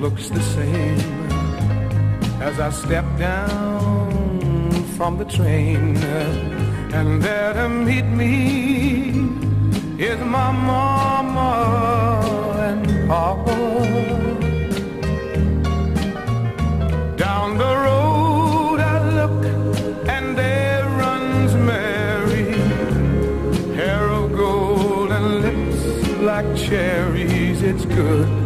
looks the same as I step down from the train. And there to meet me is my mama and papa. Down the road I look and there runs Mary, hair of gold and lips like cherries. It's good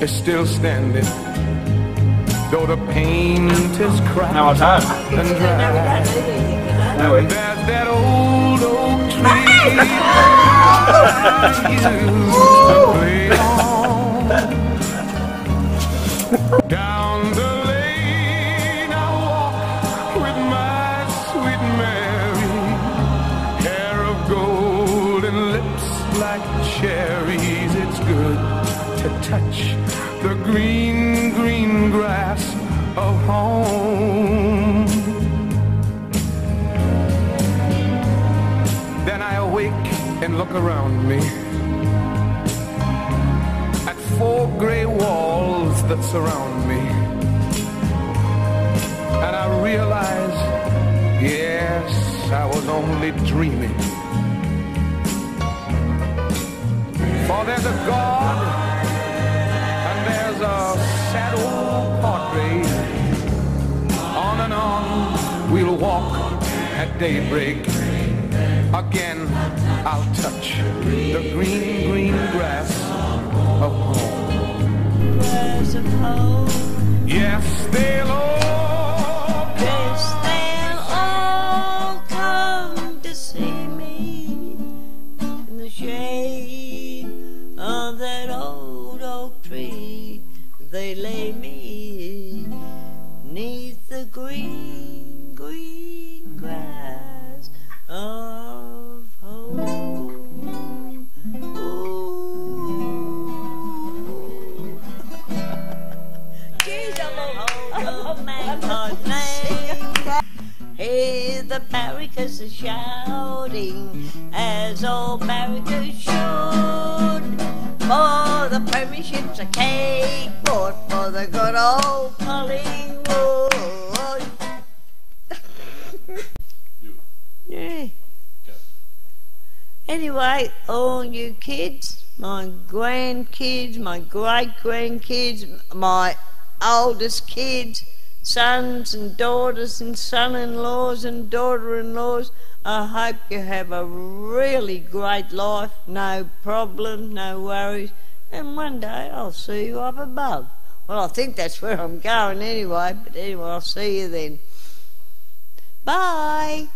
is still standing, though the paint is cracked Now and dry. No, wait. There's that old oak tree I used to play on. Down the lane I walk with my sweet Mary, hair of gold and lips like cherries. It's good to touch the green, green grass of home. Then I awake and look around me at four gray walls that surround me. And I realize, yes, I was only dreaming. We'll walk at daybreak. Again, I'll touch the green, green grass of home. Grass of home. Yes, they'll all Yes, they'll all come to see me in the shade of that old oak tree. They lay me neath the green, green grass of home. Ooh. Geez, a old man called name. Hear the barricades are shouting as all barricades should. For the premierships are cake bought for the good old Collingwood. Anyway, all you kids, my grandkids, my great grandkids, my oldest kids, sons and daughters and son in laws and daughter in laws, I hope you have a really great life, no problems, no worries, and one day I'll see you up above. Well, I think that's where I'm going anyway, but anyway, I'll see you then. Bye.